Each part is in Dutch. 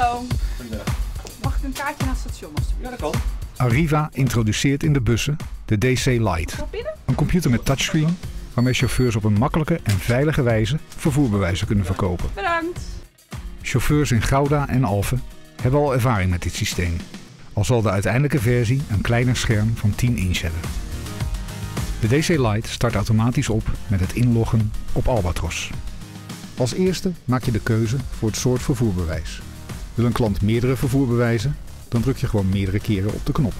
Hallo. Mag ik een kaartje naar het station alstublieft? Ja, dat kan. Arriva introduceert in de bussen de DC Lite. Een computer met touchscreen waarmee chauffeurs op een makkelijke en veilige wijze vervoerbewijzen kunnen verkopen. Bedankt. Chauffeurs in Gouda en Alphen hebben al ervaring met dit systeem. Al zal de uiteindelijke versie een kleiner scherm van 10 inch hebben. De DC Lite start automatisch op met het inloggen op Albatros. Als eerste maak je de keuze voor het soort vervoerbewijs. Wil een klant meerdere vervoerbewijzen, dan druk je gewoon meerdere keren op de knop.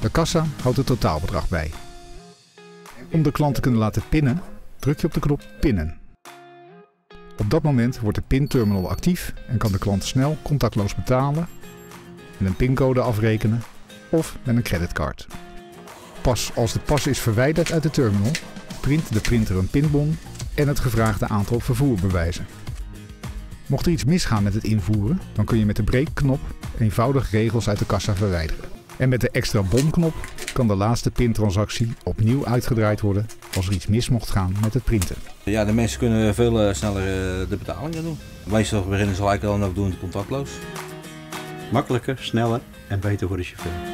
De kassa houdt het totaalbedrag bij. Om de klant te kunnen laten pinnen, druk je op de knop pinnen. Op dat moment wordt de pinterminal actief en kan de klant snel contactloos betalen, met een pincode afrekenen of met een creditcard. Pas als de pas is verwijderd uit de terminal, print de printer een pinbon en het gevraagde aantal vervoerbewijzen. Mocht er iets misgaan met het invoeren, dan kun je met de breekknop eenvoudig regels uit de kassa verwijderen. En met de extra bonknop kan de laatste pintransactie opnieuw uitgedraaid worden als er iets mis mocht gaan met het printen. Ja, de mensen kunnen veel eh, sneller eh, de betalingen doen. Meestal beginnen ze gelijk dan ook doen contactloos. Makkelijker, sneller en beter voor de chauffeur.